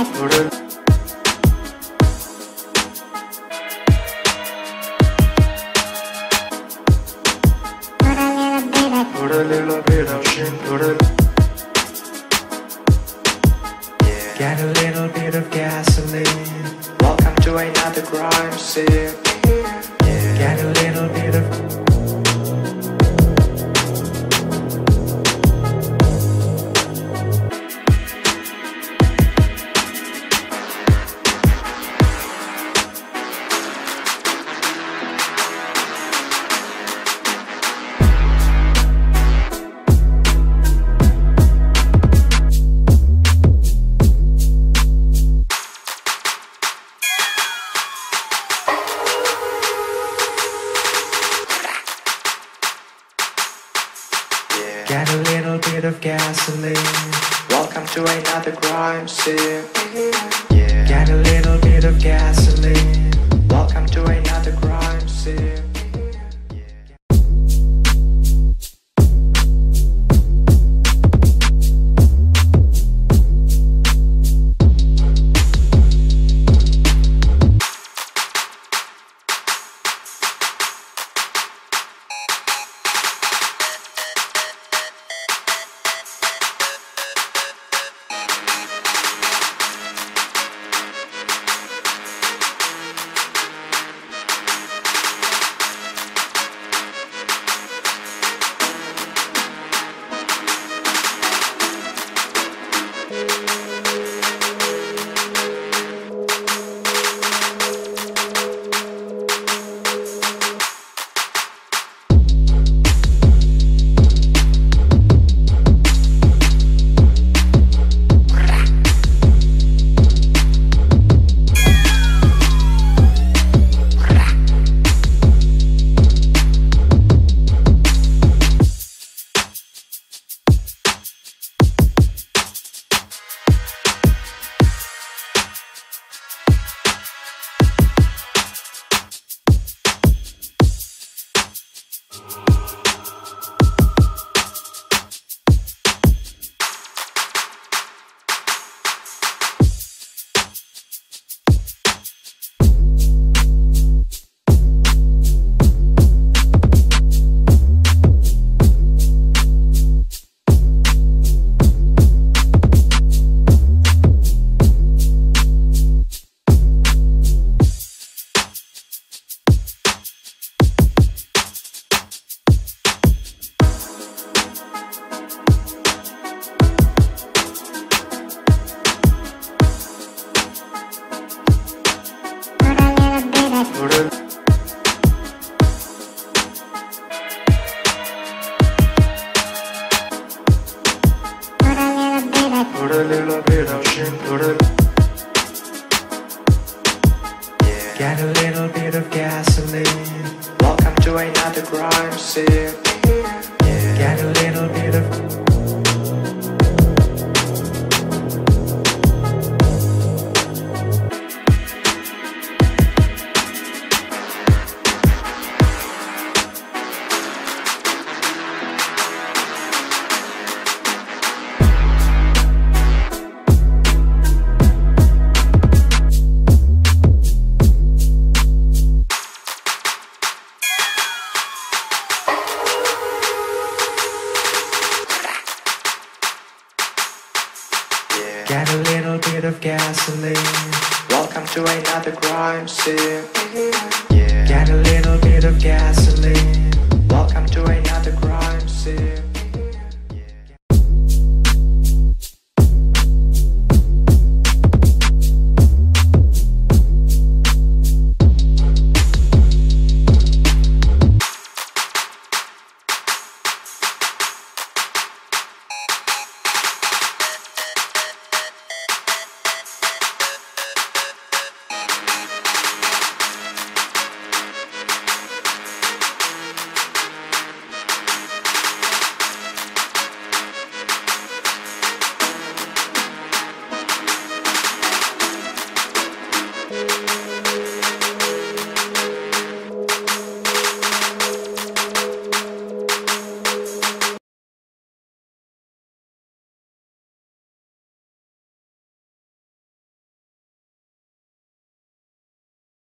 Get a little bit of gasoline. Welcome to another crime scene. Get a little bit of bit of gasoline. Welcome to another crime scene. Yeah. Get a little bit of gasoline. Get a little bit of gasoline. Welcome to another crime scene. Get a little bit of Get a little bit of gasoline. Welcome to another crime scene. Mm-hmm. Yeah. Get a little bit of gasoline.